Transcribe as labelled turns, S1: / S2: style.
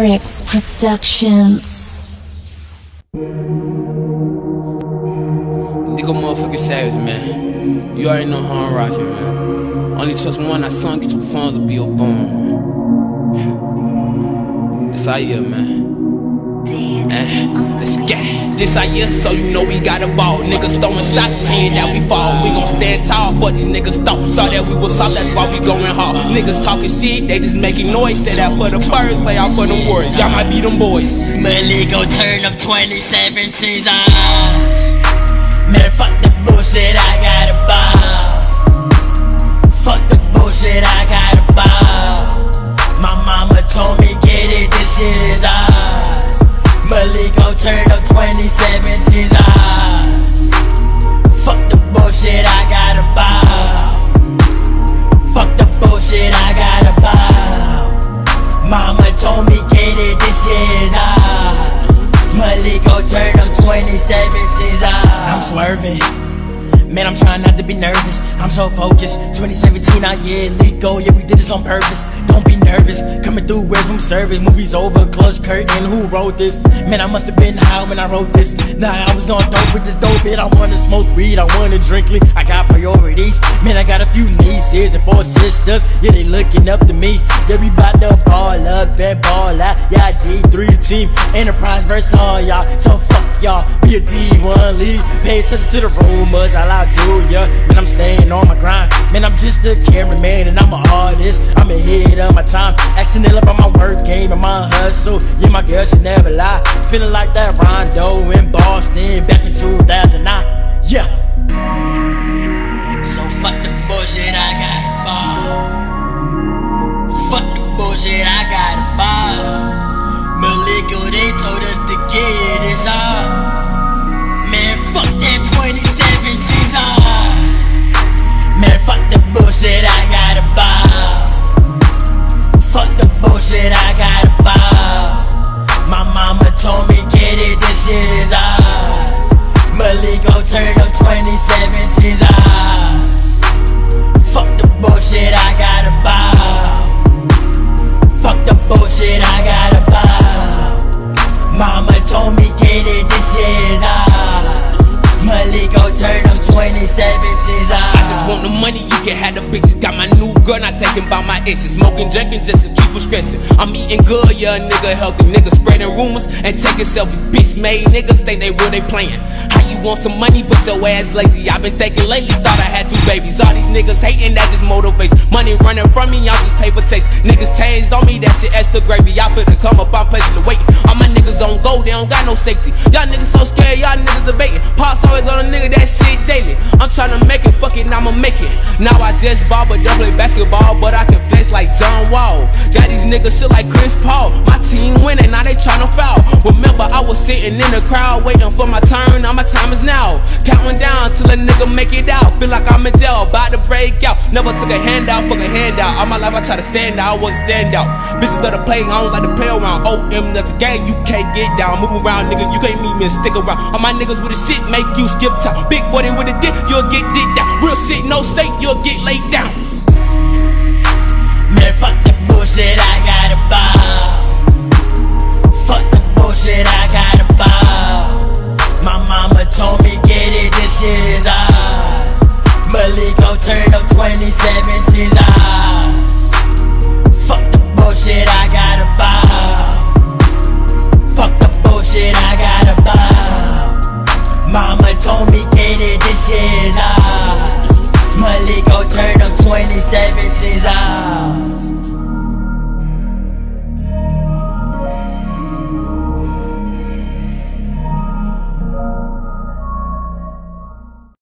S1: Eric's Productions.
S2: Nigga motherfucking savage, man. You already know how I'm rocking, man. Only trust one, I sunk get your phones will be your bone. It's out here, man. Eh, let's get it. This out here, so you know we got a ball. Niggas throwing shots, praying that we fall. We gon' stand tall, but these niggas thought, thought that we was soft, that's why we going hard. Niggas talking shit, they just making noise. Say that for the birds, lay out for them warriors. Y'all might be them boys.
S3: Money gon' turn up 2017's eyes. Man, fuck the bullshit, I got a ball. 70s eyes. Fuck the bullshit I gotta buy. Fuck the bullshit I gotta buy. Mama told me get it, this year's is ours. Maliko turn up 2017's eyes. I'm swerving. Man, I'm trying not to be nervous. I'm so focused. 2017, I get legal. Yeah, we did this on purpose. Don't be nervous. Coming through where from service. Movies over. Close curtain. Who wrote this? Man, I must have been high when I wrote this. Nah, I was on dope with this dope bit. I wanna smoke weed. I wanna drink lean. I got priorities. Man, I got a few nieces and four sisters. Yeah, they looking up to me. Yeah, we bout to ball up and ball out. Yeah, I D3 team. Enterprise versus all y'all. So fuck y'all. Be a D1 league. Pay attention to the rumors. all I do, yeah. Man, I'm staying on my grind. Man, I'm just a cameraman and I'm artist. Of my time. Ill about my work game and my hustle. Yeah, my girl should never lie. Feeling like that Rondo in Boston back in 2009. Yeah. So fuck the bullshit, I got a ball. Fuck the bullshit, I got a ball. Maliko, oh, 2017's ours. Ah. Fuck the bullshit, I got a ball. Fuck the bullshit, I got a ball. Mama told me get it, this shit is ours. Malik gon' turn up 2017's ours. I
S2: just want the money, you can have the bitches. Got my girl, not thinking about my exes. Smoking, drinking just to keep from stressing. I'm eating good, yeah, nigga, healthy nigga. Spreading rumors and taking selfies. Bitch made niggas think they real, they playing. How you want some money, but your ass lazy? I've been thinking lately, thought I had two babies. All these niggas hating, that just motivates. Money running from me, y'all just paper taste. Niggas changed on me, that shit extra gravy. Y'all finna come up, I'm the weight. All my niggas on go, they don't got no safety. Y'all niggas so scared, y'all niggas debating. Pops always on a nigga, that shit daily. I'm trying to make it, fuck it, now I'ma make it. Now I just ball, but don't play basketball, but I can flex like John Wall. Got these niggas shit like Chris Paul. My team winning, now they tryna foul. Remember, I was sitting in the crowd waiting for my turn, now my time is now. Counting down till a nigga make it out. Feel like I'm in jail, about to break out. Never took a handout, fuck a handout. All my life I try to stand out, I wasn't stand out. Bitches let to play, I don't like to play around. OM, that's a game, you can't get down. Move around, nigga, you can't meet me and stick around. All my niggas with the shit make you skip time. Big 40 with a dick, you'll get dick down. Real shit, no saint, you'll get laid down.
S3: 17's out.